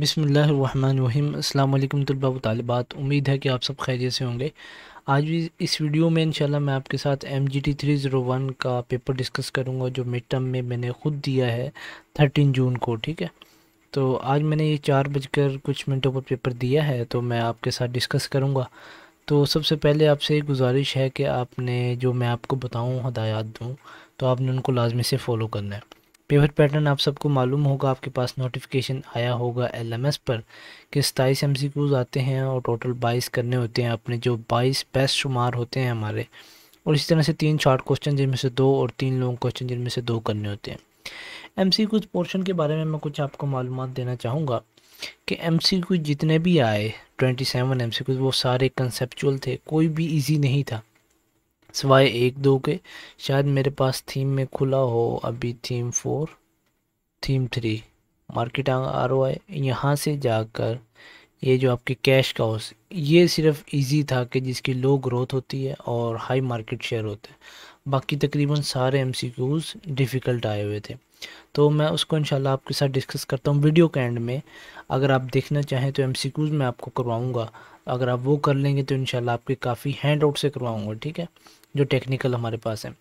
बिसमीम अल्लाम तलबा तालिबात। उम्मीद है कि आप सब खैरियत से होंगे। आज भी इस वीडियो में इंशाल्लाह मैं आपके साथ M G T three zero one का पेपर डिस्कस करूँगा, जो मिड टर्म में मैंने ख़ुद दिया है थर्टीन जून को, ठीक है? तो आज मैंने ये चार बजकर कुछ मिनटों पर पेपर दिया है तो मैं आपके साथ डिस्कस करूँगा। तो सबसे पहले आपसे गुजारिश है कि आपने जो मैं आपको बताऊँ, हदायत दूँ तो आपने उनको लाजमी से फ़ॉलो करना है। पेपर पैटर्न आप सबको मालूम होगा, आपके पास नोटिफिकेशन आया होगा एलएमएस पर कि सताईस एम आते हैं और टोटल बाईस करने होते हैं अपने जो बाईस बेस्ट शुमार होते हैं हमारे। और इसी तरह से तीन शॉर्ट क्वेश्चन जिनमें से दो और तीन लॉन्ग क्वेश्चन जिनमें से दो करने होते हैं। एम सी कुछ पोर्शन के बारे में मैं कुछ आपको मालूम देना चाहूँगा कि एम सी जितने भी आए ट्वेंटी सेवन एम सी वो सारे कंसेपचुअल थे, कोई भी ईजी नहीं था। सिवाय एक दो के, शायद मेरे पास थीम में खुला हो अभी theme four theme three market R O I यहाँ से जाकर ये जो आपके कैश का हाउस ये सिर्फ़ इजी था कि जिसकी लो ग्रोथ होती है और हाई मार्केट शेयर होते हैं। बाकी तकरीबन सारे एम सी क्यूज़ डिफ़िकल्ट आए हुए थे। तो मैं उसको इंशाल्लाह आपके साथ डिस्कस करता हूँ वीडियो के एंड में। अगर आप देखना चाहें तो एम सी क्यूज़ मैं आपको करवाऊँगा। अगर आप वो कर लेंगे तो इंशाल्लाह आपके काफ़ी हैंड आउट से करवाऊँगा, ठीक है? जो टेक्निकल हमारे पास है।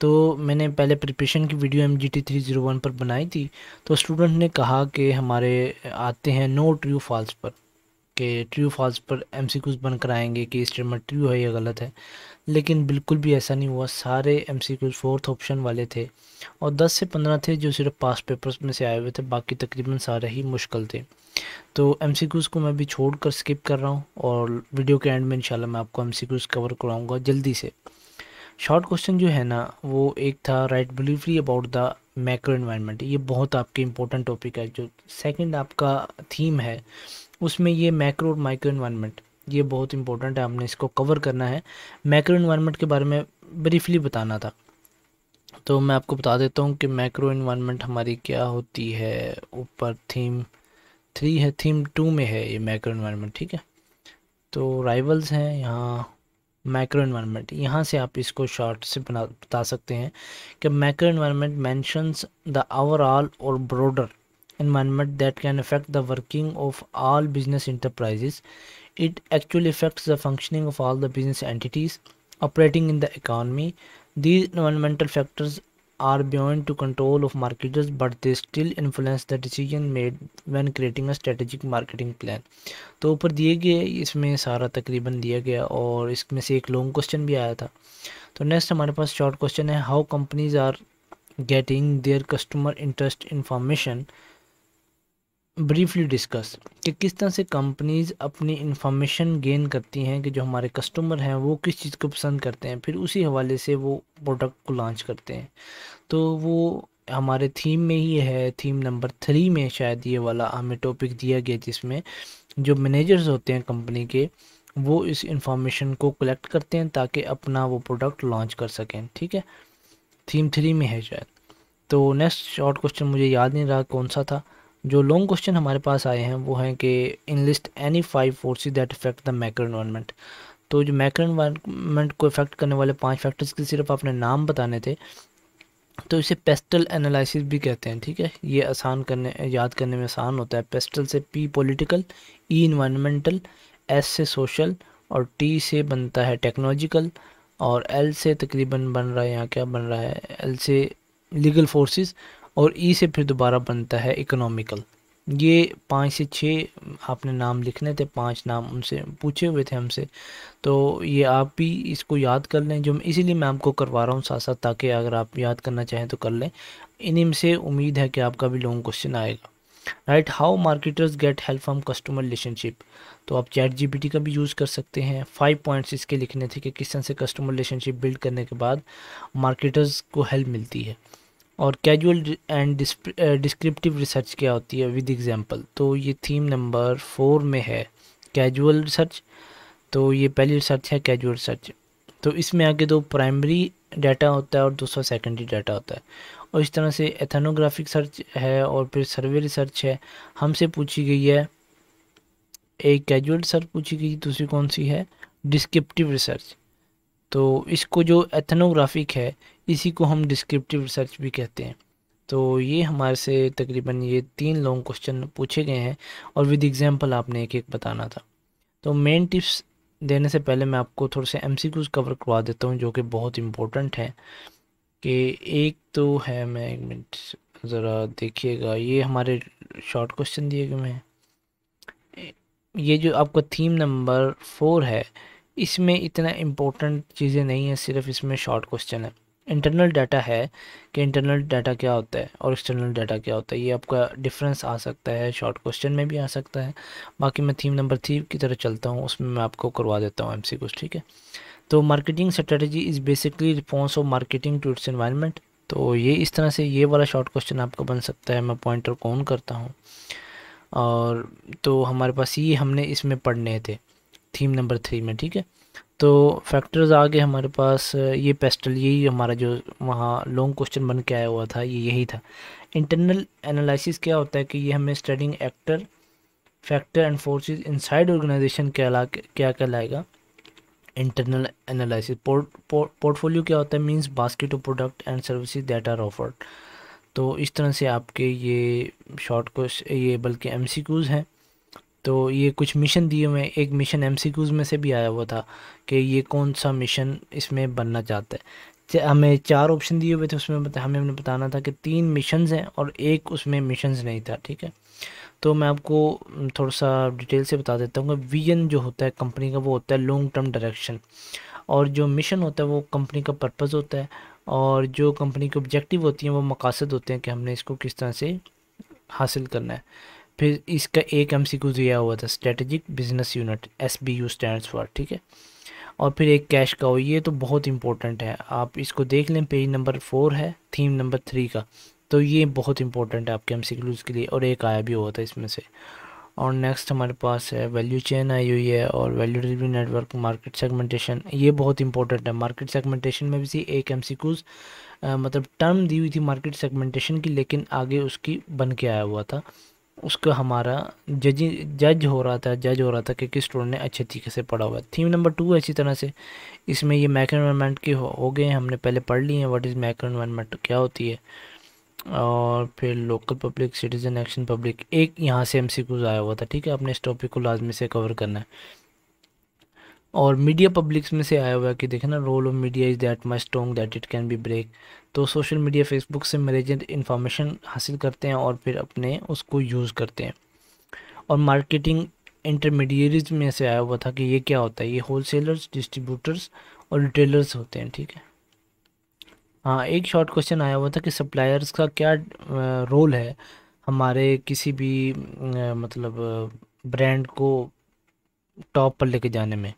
तो मैंने पहले प्रिपरेशन की video M G T three zero one पर बनाई थी तो स्टूडेंट ने कहा कि हमारे आते हैं नो ट्रू फॉल्स पर, कि ट्रू फॉल्स पर एम सी क्यूज़ बनकर आएँगे कि स्टेटमेंट ट्रू है या गलत है। लेकिन बिल्कुल भी ऐसा नहीं हुआ। सारे M C Qs fourth option वाले थे और दस से पंद्रह थे जो सिर्फ़ पास पेपर्स में से आए हुए थे, बाकी तकरीबन सारे ही मुश्किल थे। तो एम सी क्यूज़ को मैं भी छोड़ कर स्किप कर रहा हूँ और वीडियो के एंड में इंशाल्लाह मैं आपको एम सी क्यूज़ कवर कराऊँगा जल्दी से। शॉर्ट क्वेश्चन जो है ना, वो एक था write briefly about the macro environment ये बहुत आपके इंपॉर्टेंट टॉपिक है, जो सेकंड आपका थीम है, उसमें ये मैक्रो और माइक्रो इन्वायरमेंट ये बहुत इंपॉर्टेंट है, हमने इसको कवर करना है। मैक्रो इन्वायरमेंट के बारे में ब्रीफली बताना था। तो मैं आपको बता देता हूँ कि मैक्रो इन्वायरमेंट हमारी क्या होती है, ऊपर थीम थ्री है थीम टू में है ये मैक्रो इन्वायरमेंट ठीक है? तो राइवल्स हैं यहाँ मैक्रो इन्वायरमेंट यहाँ से आप इसको शॉर्ट से बना, बता सकते हैं कि micro environment mentions the overall और broader environment that can affect the working of all business enterprises it actually affects the functioning of all the business entities operating in the economy these environmental factors are beyond to control of marketers but they still influence the decision made when creating a strategic marketing plan तो ऊपर दिए गए इसमें सारा तकरीबन दिया गया और इसमें से एक लॉन्ग क्वेश्चन भी आया था तो नेक्स्ट हमारे पास शॉर्ट क्वेश्चन है how companies are getting their customer interest information briefly discuss कि किस तरह से कंपनीज़ अपनी इंफॉर्मेशन गेन करती हैं कि जो हमारे कस्टमर हैं, वो किस चीज़ को पसंद करते हैं, फिर उसी हवाले से वो प्रोडक्ट को लॉन्च करते हैं। तो वो हमारे थीम में ही है थीम नंबर थ्री में शायद ये वाला हमें टॉपिक दिया गया जिसमें जो मैनेजर्स होते हैं कंपनी के, वो इस इंफॉर्मेशन को कलेक्ट करते हैं ताकि अपना वो प्रोडक्ट लॉन्च कर सकें, ठीक है? थीम थ्री में है शायद। तो नेक्स्ट शॉर्ट क्वेश्चन मुझे याद नहीं रहा कौन सा था। जो लॉन्ग क्वेश्चन हमारे पास आए हैं, वो हैं कि in list any five forces that effect the macro environment तो जो मैक्रो इन्वायरमेंट को इफ़ेक्ट करने वाले पाँच फैक्टर्स के सिर्फ़ अपने नाम बताने थे तो इसे पेस्टल एनालिसिस भी कहते हैं, ठीक है? ये आसान करने, याद करने में आसान होता है। पेस्टल से P political E environmental S से सोशल और टी से बनता है टेक्नोलॉजिकल और एल से तकरीबन बन रहा है, यहाँ क्या बन रहा है? एल से लीगल फोर्सेस और ई से फिर दोबारा बनता है इकोनॉमिकल ये पाँच से छः आपने नाम लिखने थे, पाँच नाम उनसे पूछे हुए थे हमसे। तो ये आप भी इसको याद कर लें, जो इसीलिए मैं आपको करवा रहा हूँ साथ साथ ताकि अगर आप याद करना चाहें तो कर लें। इन्हीं से उम्मीद है कि आपका भी लॉन्ग क्वेश्चन आएगा। Right how marketers get help from customer relationship तो आप चैट जीपीटी का भी यूज़ कर सकते हैं। फाइव पॉइंट्स इसके लिखने थे कि किस तरह से कस्टमर रिलेशनशिप बिल्ड करने के बाद मार्केटर्स को हेल्प मिलती है। और कैजुअल एंड डिस्क्रिप्टिव रिसर्च क्या होती है विद एग्जांपल तो ये थीम नंबर फोर में है कैजुअल रिसर्च तो ये पहली रिसर्च है कैजुअल रिसर्च तो इसमें आगे दो प्राइमरी डाटा होता है और दूसरा सेकेंडरी डाटा होता है। और इस तरह से एथनोग्राफिक सर्च है और फिर सर्वे रिसर्च है। हमसे पूछी गई है, एक कैजुअल रिसर्च पूछी गई, दूसरी कौन सी है? डिस्क्रिप्टिव रिसर्च तो इसको जो एथनोग्राफिक है, इसी को हम डिस्क्रिप्टिव रिसर्च भी कहते हैं। तो ये हमारे से तकरीबन ये तीन लॉन्ग क्वेश्चन पूछे गए हैं और विद एग्जांपल आपने एक एक बताना था। तो मेन टिप्स देने से पहले मैं आपको थोड़े से एम कवर करवा देता हूँ जो कि बहुत इम्पोर्टेंट है। कि एक तो है, मैं एक मिनट ज़रा देखिएगा, ये हमारे शॉर्ट क्वेश्चन दिए गए हैं। ये जो आपका थीम नंबर फोर है इसमें इतना इम्पोर्टेंट चीज़ें नहीं है, सिर्फ़ इसमें शॉर्ट क्वेश्चन है। इंटरनल डाटा है कि इंटरनल डाटा क्या होता है और एक्सटर्नल डाटा क्या होता है, ये आपका डिफरेंस आ सकता है शॉर्ट क्वेश्चन में भी आ सकता है। बाकी मैं थीम नंबर थ्री की तरह चलता हूँ, उसमें मैं आपको करवा देता हूँ एम सी कुछ, ठीक है? तो marketing strategy is basically response of marketing to its environment तो ये इस तरह से ये वाला शॉर्ट क्वेश्चन आपका बन सकता है, मैं पॉइंटर कौन करता हूँ। और तो हमारे पास ये हमने इसमें पढ़ने थे। थीम नंबर थ्री में, ठीक है? तो फैक्टर्स आगे हमारे पास, ये पेस्टल यही हमारा जो वहाँ लॉन्ग क्वेश्चन बन के आया हुआ था, ये यही था। इंटरनल एनालिसिस क्या होता है कि ये हमें studying actor factor and forces inside organisation क्या क्या कहलाएगा? इंटरनल एनालिसिस पोर्टफोलियो क्या होता है? Means basket of product and services that are offered तो इस तरह से आपके ये शॉर्ट क्वेश्चन ये बल्कि एम हैं। तो ये कुछ मिशन दिए हुए हैं। एक मिशन एम में से भी आया हुआ था कि ये कौन सा मिशन इसमें बनना चाहता है। हमें चार ऑप्शन दिए हुए थे, उसमें बता, हमें हमने बताना था कि तीन मिशंस हैं और एक उसमें मिशंस नहीं था, ठीक है? तो मैं आपको थोड़ा सा डिटेल से बता देता हूँ कि विजन जो होता है कंपनी का, वो होता है लॉन्ग टर्म डायरेक्शन और जो मिशन होता है, वो कंपनी का पर्पज़ होता है और जो कंपनी के ऑब्जेक्टिव होती हैं, वो मकासद होते हैं कि हमने इसको किस तरह से हासिल करना है। फिर इसका एक एम सी दिया हुआ था strategic business unit S B U stand for ठीक है? और फिर एक कैश का हो ये तो बहुत इंपॉर्टेंट है। आप इसको देख लें पेज नंबर फोर है थीम नंबर थ्री का। तो ये बहुत इंपॉर्टेंट है आपके एम सी के लिए, और एक आया भी हुआ था इसमें से। और नेक्स्ट हमारे पास है वैल्यू चेन आई हुई है, और value delivery network market segmentation ये बहुत इंपॉर्टेंट है। मार्केट सेगमेंटेशन में भी एक एम सी क्यूज़ मतलब टर्म दी हुई थी मार्केट सेगमेंटेशन की, लेकिन आगे उसकी बन के आया हुआ था। उसका हमारा जज जज हो रहा था जज हो रहा था कि किस स्टूडेंट ने अच्छे तरीके से पढ़ा हुआ है। थीम नंबर टू है इसी तरह से। इसमें ये मैक्रो इन्वायरमेंट के हो, हो गए हमने पहले पढ़ ली है व्हाट इज़ मैक्रो इन्वायरमेंट क्या होती है? और फिर local public citizen action public एक यहाँ से एम आया हुआ था ठीक है? अपने इस टॉपिक को लाजमी से कवर करना है। और मीडिया पब्लिक्स में से आया हुआ है कि देखें ना role of media is that much strong that it can be break तो सोशल मीडिया फेसबुक से मेरेजेंट इन्फॉर्मेशन हासिल करते हैं और फिर अपने उसको यूज़ करते हैं। और मार्केटिंग इंटरमीडियरीज में से आया हुआ था कि ये क्या होता है? ये होलसेलर्स डिस्ट्रीब्यूटर्स और रिटेलर्स होते हैं, ठीक है? हाँ एक शॉर्ट क्वेश्चन आया हुआ था कि सप्लायर्स का क्या रोल है हमारे किसी भी मतलब ब्रांड को टॉप पर लेके जाने में?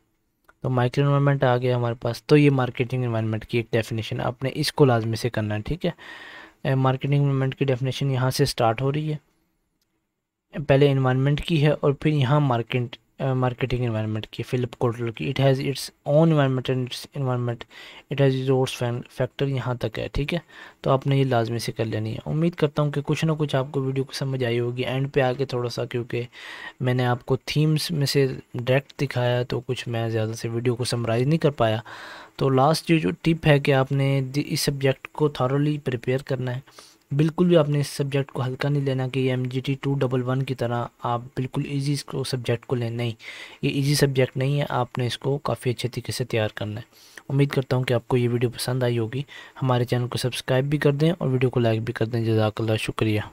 तो माइक्रो इन्वायरमेंट आ गया हमारे पास। तो ये मार्केटिंग इन्वायरमेंट की एक डेफिनेशन आपने इसको लाजमी से करना है, ठीक है? मार्केटिंग इन्वायरमेंट की डेफिनेशन यहाँ से स्टार्ट हो रही है। पहले इन्वायरमेंट की है और फिर यहाँ मार्केट मार्केटिंग इन्वायरमेंट की फिलिप कोटल की. It has its own environment and its environment it has resource factor यहाँ तक है, ठीक है? तो आपने ये लाजमी से कर लेनी है। उम्मीद करता हूँ कि कुछ ना कुछ आपको वीडियो को समझ आई होगी। एंड पे आके थोड़ा सा क्योंकि मैंने आपको थीम्स में से डायरेक्ट दिखाया तो कुछ मैं ज़्यादा से वीडियो को समराइज़ नहीं कर पाया। तो लास्ट जो जो टिप है कि आपने इस सब्जेक्ट को थारोली प्रिपेयर करना है बिल्कुल भी आपने इस सब्जेक्ट को हल्का नहीं लेना कि M G T two double one की तरह आप बिल्कुल इजी इसको सब्जेक्ट को लें। नहीं, ये इजी सब्जेक्ट नहीं है। आपने इसको काफ़ी अच्छे तरीके से तैयार करना है। उम्मीद करता हूँ कि आपको ये वीडियो पसंद आई होगी। हमारे चैनल को सब्सक्राइब भी कर दें और वीडियो को लाइक भी कर दें। जजाकल्ला शुक्रिया।